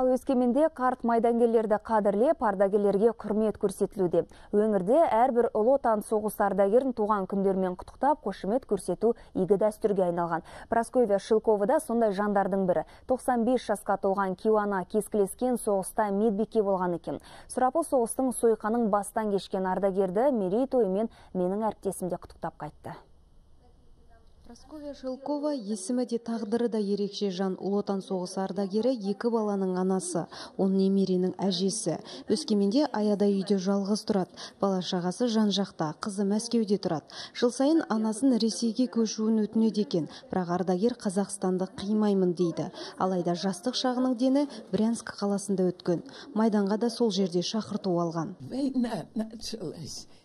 Ал өскеменде қарт майдангерлерді қадірлеп, ардагерлерге құрмет көрсетілуде. Өңірде әрбір ұлы отан соғыс ардагерін туған күндермен құттықтап, қошемет көрсету игі дәстүрге айналған. Прасковия Шилкова да сондай жандардың бірі. 95 жасқа толған Киуана кескілескен соғыста медбике болған екен. Сұрапыл соғыстың сойқаның бастан кешкен ардагерді мерейтойымен менің әріптесімде құттықтап қайтты. Прасковья Шелкова есімі де тағдыры да ерекше жан ұлы отан соғысы ардагері екі баланың анасы, он немеренің әжесі. Өскеменде аяда үйде жалғыз тұрады. Бала шағасы жан жақта, қызы Мәскеуде тұрады. Жыл сайын анасын Ресейге көшуін өтінеді екен, бірақ ардагер Қазақстанды қимаймын дейді. Алайда жастық шағының дені Брянск қаласында өткен. Майданға да сол жерде шақырту алған.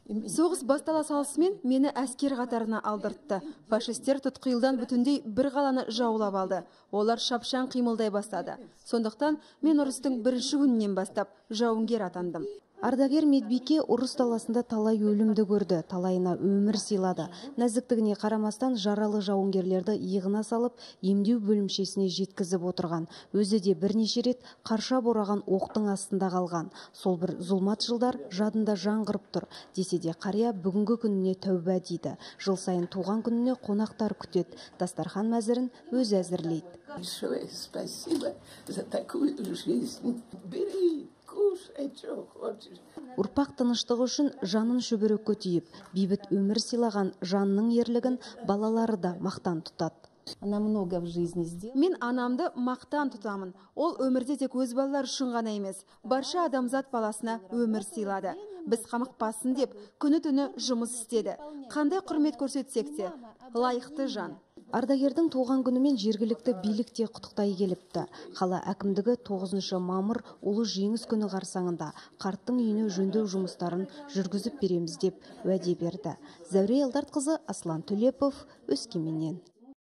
Соғыс бастала салысымен мені әскер қатарына алдыртты. Фашистер тұтқиылдан бүтіндей бір қаланы жаулап алды. Олар шапшаң қимылдай бастады. Сондықтан мен ұрыстың бірінші күнінен бастап жауынгер атандым. Ардагер медбике ұрыс таласында талай өлімді көрді, талайына өмір сыйлады. Нәзіктігіне қарамастан жаралы жауынгерлерді иығына салып, емдеу бөлімшесіне жеткізіп отырған. Өзі де бірнеше рет қарша бораған оқтың астында қалған. Сол бір зұлмат жылдар жадында жаңғырып тұр. Десе де қария бүгінгі күніне тәуба дейді. Жыл сайын туған күніне қонақтар күтеді. Дастархан мәзірін өзі әзірлейді. Большое спасибо за такую жизнь. Кушай, что хочешь. Ұрпақ тыныштығы үшін жанын шүбірекке түйіп, бейбіт өмір сыйлаған жанның ерлігін балалары да мақтан тұтады. Она много в жизни сделала. Мен анамды мақтан тұтамын. Ол өмірде тек өз балалар үшін ғана емес, барша адамзат баласына өмір сыйлады. Біз қамықпасын деп, күні түні жұмыс істеді. Қандай құрмет көрсетсек те, лайықты жан. Ардагердің туған күнімен жергілікті билікте құттықтай келіпті. Қала әкімдігі 9 мамыр ұлы жеңіс күні қарсаңында қарттың үйіне жөндеу жұмыстарын жүргізіп береміз деп уәде берді. Зәуре қызы Аслан Төлепов, Өскеменнен.